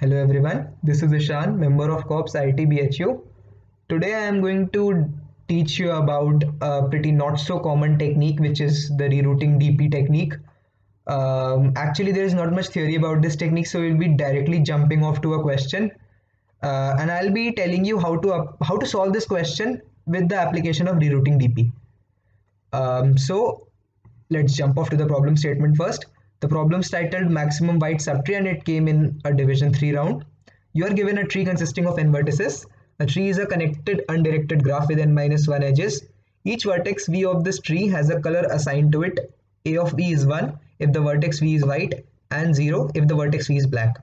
Hello everyone, this is Eshaan, member of COPS IIT BHU. Today I am going to teach you about a pretty not so common technique which is the rerooting DP technique. Um, actually there is not much theory about this technique so we'll be directly jumping off to a question uh, and I'll be telling you how to how to solve this question with the application of rerooting DP. Um, so let's jump off to the problem statement first. The problem is titled maximum white subtree and it came in a division 3 round. You are given a tree consisting of n vertices. A tree is a connected undirected graph with n minus 1 edges. Each vertex v of this tree has a color assigned to it. a of v is 1 if the vertex v is white and 0 if the vertex v is black.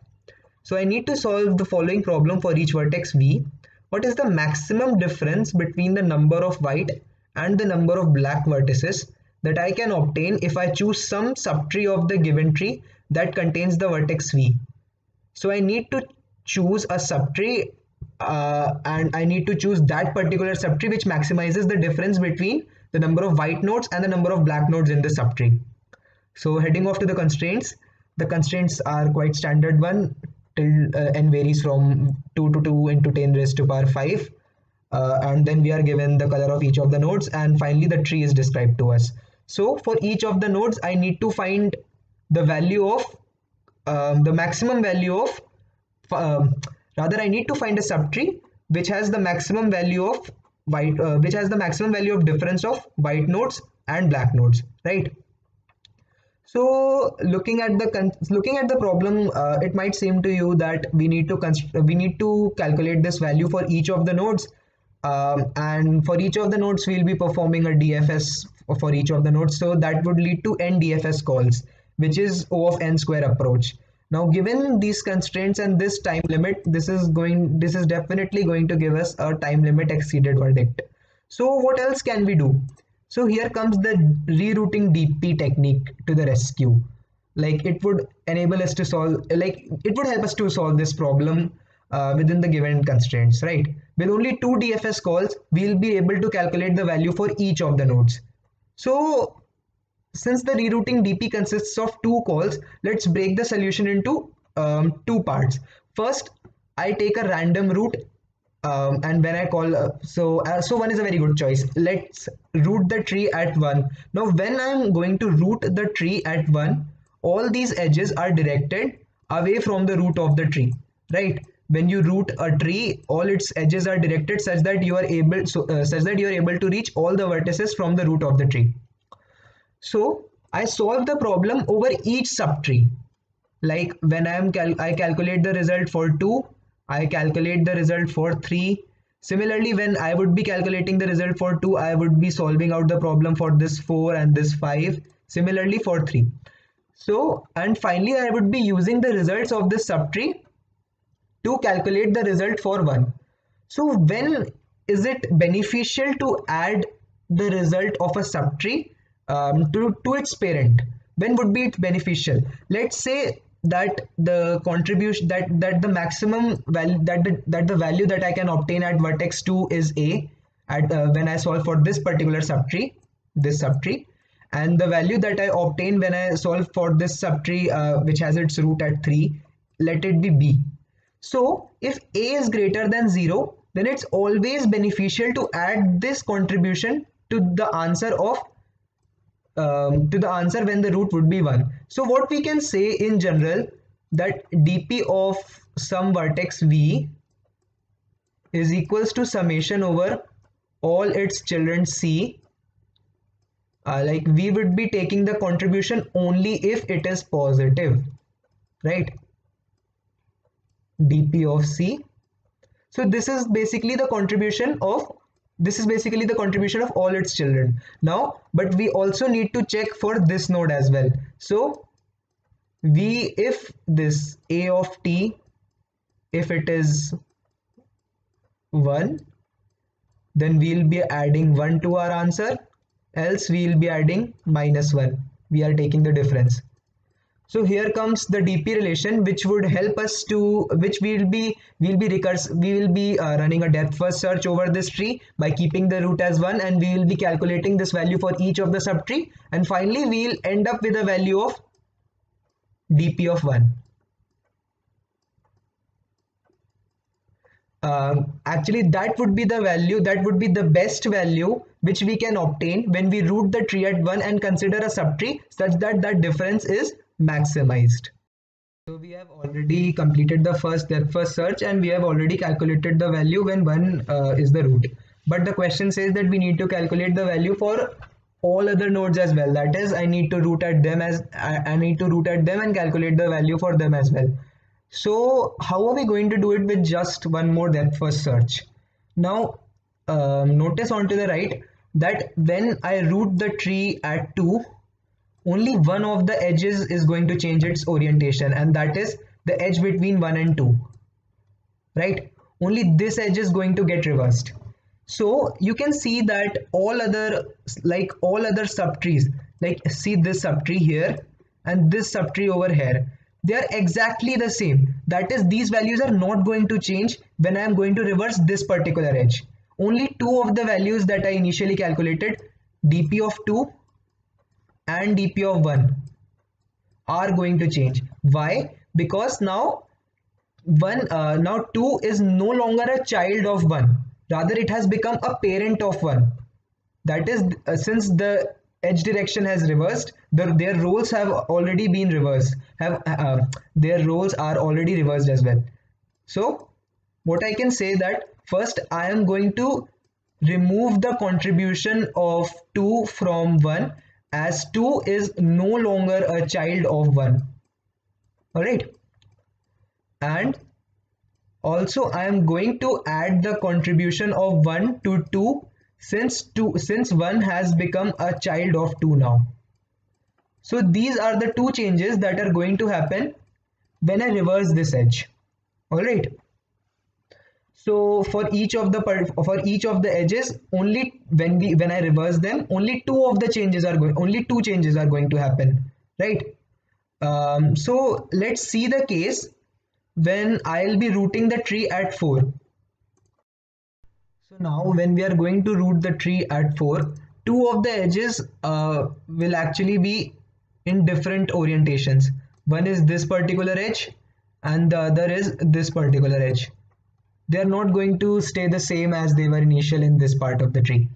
So I need to solve the following problem for each vertex v. What is the maximum difference between the number of white and the number of black vertices that I can obtain if I choose some subtree of the given tree that contains the vertex v. So I need to choose a subtree uh, and I need to choose that particular subtree which maximizes the difference between the number of white nodes and the number of black nodes in the subtree. So heading off to the constraints, the constraints are quite standard one till uh, n varies from 2 to 2 into 10 raised to power 5 uh, and then we are given the color of each of the nodes and finally the tree is described to us. So for each of the nodes, I need to find the value of um, the maximum value of um, rather I need to find a subtree which has the maximum value of white uh, which has the maximum value of difference of white nodes and black nodes right? So looking at the looking at the problem uh, it might seem to you that we need to we need to calculate this value for each of the nodes um, and for each of the nodes we'll be performing a DFS for each of the nodes so that would lead to n DFS calls which is O of n square approach. Now given these constraints and this time limit this is going this is definitely going to give us a time limit exceeded verdict. So what else can we do? So here comes the rerooting DP technique to the rescue. Like it would enable us to solve like it would help us to solve this problem uh, within the given constraints, right? With only two DFS calls, we'll be able to calculate the value for each of the nodes. So since the rerooting DP consists of two calls, let's break the solution into um, two parts. First, I take a random root um, and when I call, uh, so uh, so one is a very good choice. Let's root the tree at one. Now when I'm going to root the tree at one, all these edges are directed away from the root of the tree, right? When you root a tree all its edges are directed such that you are able so uh, such that you are able to reach all the vertices from the root of the tree. So i solve the problem over each subtree. Like when i am cal i calculate the result for 2 i calculate the result for 3 similarly when i would be calculating the result for 2 i would be solving out the problem for this 4 and this 5 similarly for 3 so and finally i would be using the results of this subtree to calculate the result for 1. So when is it beneficial to add the result of a subtree um, to, to its parent? When would be it beneficial? Let's say that the contribution that that the maximum value that the, that the value that I can obtain at vertex 2 is a at uh, when I solve for this particular subtree this subtree and the value that I obtain when I solve for this subtree uh, which has its root at 3 let it be b so if a is greater than 0, then it's always beneficial to add this contribution to the answer of um, to the answer when the root would be 1. So what we can say in general that dp of some vertex v is equals to summation over all its children c uh, like we would be taking the contribution only if it is positive right dp of c. So this is basically the contribution of this is basically the contribution of all its children. Now but we also need to check for this node as well. So we if this a of t if it is 1 then we'll be adding 1 to our answer. Else we'll be adding minus 1 we are taking the difference so here comes the dp relation which would help us to which we'll be we'll be recurs we will be uh, running a depth first search over this tree by keeping the root as 1 and we will be calculating this value for each of the subtree. And finally we'll end up with a value of dp of 1 um, actually that would be the value that would be the best value which we can obtain when we root the tree at 1 and consider a subtree such that that difference is maximized. So we have already completed the first depth first search and we have already calculated the value when 1 uh, is the root. But the question says that we need to calculate the value for all other nodes as well. That is i need to root at them as I, I need to root at them and calculate the value for them as well. So how are we going to do it with just one more depth first search? Now um, notice on to the right that when I root the tree at 2, only one of the edges is going to change its orientation and that is the edge between 1 and 2. Right? Only this edge is going to get reversed. So you can see that all other like all other subtrees like see this subtree here and this subtree over here they are exactly the same that is these values are not going to change when I am going to reverse this particular edge only two of the values that I initially calculated dp of 2 and dp of 1 are going to change. Why? Because now 1 uh, now 2 is no longer a child of 1 rather it has become a parent of 1 that is uh, since the edge direction has reversed the, their roles have already been reversed have uh, their roles are already reversed as well. So what i can say that first i am going to remove the contribution of 2 from 1 as 2 is no longer a child of 1 all right and also i am going to add the contribution of 1 to 2 since 2 since 1 has become a child of 2 now. So these are the two changes that are going to happen when I reverse this edge. Alright so for each of the for each of the edges only when we when I reverse them only two of the changes are going only two changes are going to happen right um, so let's see the case when I'll be rooting the tree at 4 so now when we are going to root the tree at 4, two of the edges uh, will actually be in different orientations. One is this particular edge and the other is this particular edge. They are not going to stay the same as they were initial in this part of the tree.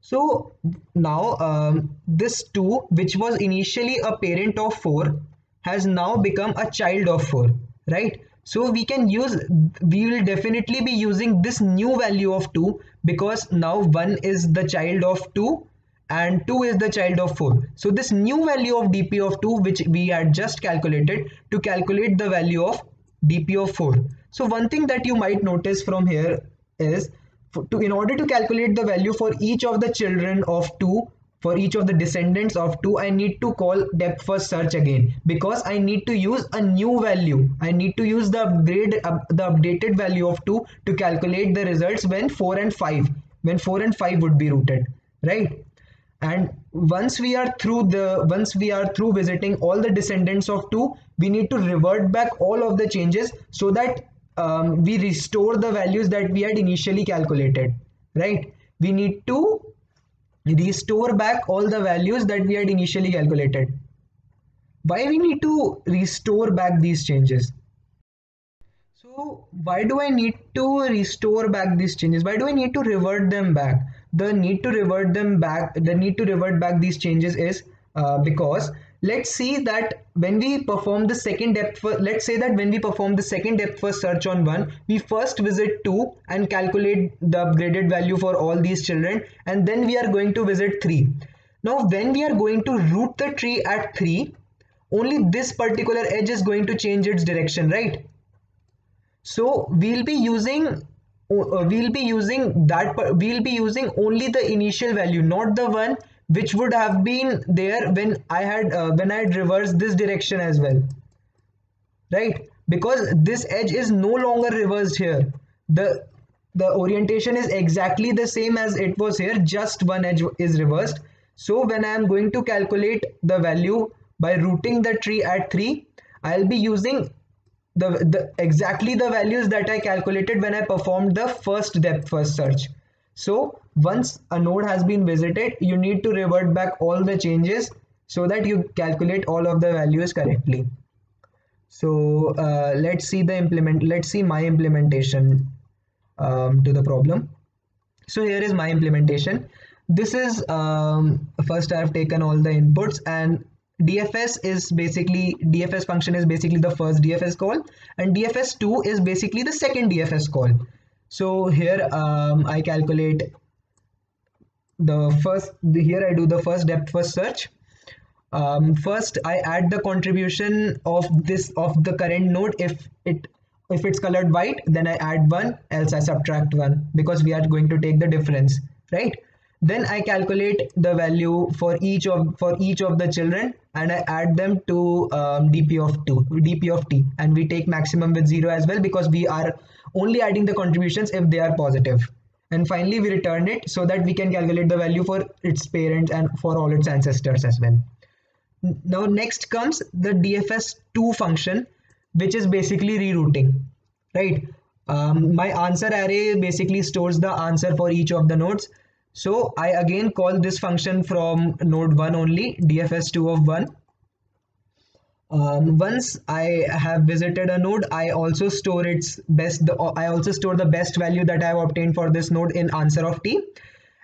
So now um, this 2 which was initially a parent of 4 has now become a child of 4 right so we can use, we will definitely be using this new value of 2 because now 1 is the child of 2 and 2 is the child of 4. So this new value of dp of 2 which we had just calculated to calculate the value of dp of 4. So one thing that you might notice from here is to, in order to calculate the value for each of the children of 2 for each of the descendants of 2 I need to call depth first search again. Because I need to use a new value. I need to use the upgrade uh, the updated value of 2 to calculate the results when 4 and 5 when 4 and 5 would be rooted right? And once we are through the once we are through visiting all the descendants of 2 we need to revert back all of the changes so that um, we restore the values that we had initially calculated right we need to restore back all the values that we had initially calculated. Why we need to restore back these changes? So why do I need to restore back these changes? Why do I need to revert them back? The need to revert them back, the need to revert back these changes is uh, because let's see that when we perform the second depth first, let's say that when we perform the second depth first search on one we first visit two and calculate the upgraded value for all these children and then we are going to visit three. Now when we are going to root the tree at three only this particular edge is going to change its direction right? So we'll be using uh, we'll be using that we'll be using only the initial value not the one which would have been there when I had uh, when I had reversed this direction as well. Right? Because this edge is no longer reversed here. The the orientation is exactly the same as it was here just one edge is reversed. So when I am going to calculate the value by rooting the tree at 3 I'll be using the, the exactly the values that I calculated when I performed the first depth first search so once a node has been visited, you need to revert back all the changes so that you calculate all of the values correctly. So uh, let's see the implement. Let's see my implementation. um, to the problem so here is my implementation this is um, first I've taken all the inputs and DFS is basically DFS function is basically the first DFS call and DFS2 is basically the second DFS call so here um, I calculate the first here I do the first depth first search. Um, first I add the contribution of this of the current node. If it if it's colored white then I add one else I subtract one because we are going to take the difference right? Then I calculate the value for each of for each of the children and I add them to um, dp of 2 dp of t. And we take maximum with 0 as well because we are only adding the contributions if they are positive. And finally we return it so that we can calculate the value for its parents and for all its ancestors as well. Now next comes the dfs2 function which is basically rerooting right? Um, my answer array basically stores the answer for each of the nodes. So I again call this function from node 1 only dfs2 of 1. Um, once I have visited a node, I also store its best, the, I also store the best value that I have obtained for this node in answer of t.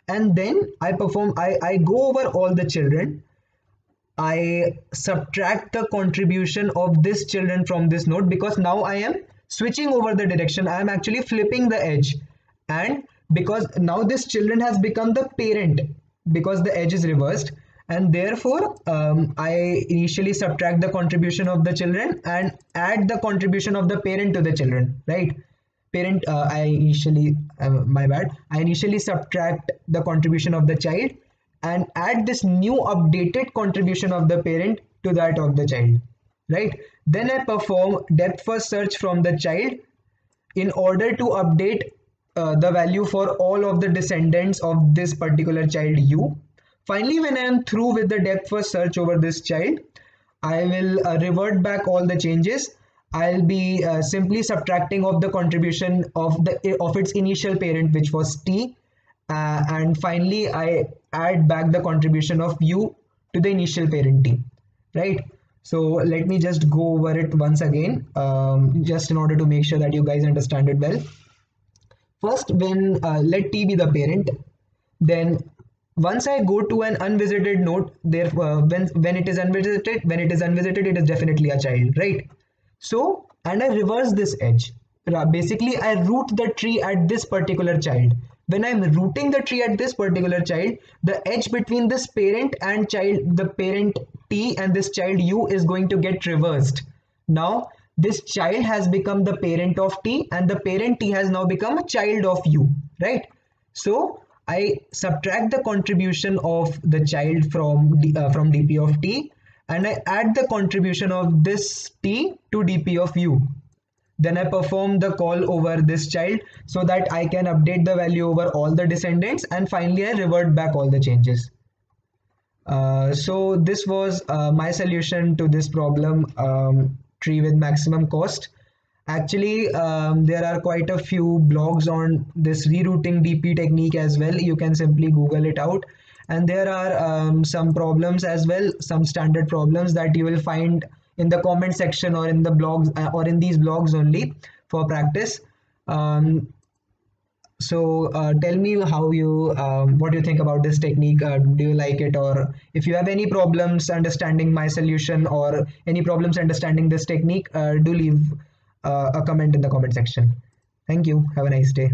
And then I perform, I, I go over all the children. I subtract the contribution of this children from this node because now I am switching over the direction. I am actually flipping the edge and because now this children has become the parent because the edge is reversed and therefore um, I initially subtract the contribution of the children and add the contribution of the parent to the children right? Parent uh, I initially uh, my bad. I initially subtract the contribution of the child and add this new updated contribution of the parent to that of the child right? Then I perform depth first search from the child in order to update uh, the value for all of the descendants of this particular child u. Finally, when I am through with the depth first search over this child, I will uh, revert back all the changes. I'll be uh, simply subtracting of the contribution of the of its initial parent, which was t, uh, and finally I add back the contribution of u to the initial parent t, right? So let me just go over it once again, um, just in order to make sure that you guys understand it well. First, when uh, let t be the parent, then once I go to an unvisited node, there uh, when when it is unvisited, when it is unvisited, it is definitely a child, right? So, and I reverse this edge. Basically, I root the tree at this particular child. When I'm rooting the tree at this particular child, the edge between this parent and child, the parent t and this child u is going to get reversed. Now, this child has become the parent of t and the parent t has now become a child of u right so i subtract the contribution of the child from D, uh, from dp of t and i add the contribution of this t to dp of u. Then i perform the call over this child so that i can update the value over all the descendants and finally i revert back all the changes. Uh, so this was uh, my solution to this problem um, tree with maximum cost actually um, there are quite a few blogs on this rerooting dp technique as well. You can simply google it out. And there are um, some problems as well some standard problems that you will find in the comment section or in the blogs uh, or in these blogs only for practice. Um, so uh, tell me how you um, what you think about this technique? Uh, do you like it? Or if you have any problems understanding my solution or any problems understanding this technique uh, do leave uh, a comment in the comment section. Thank you. Have a nice day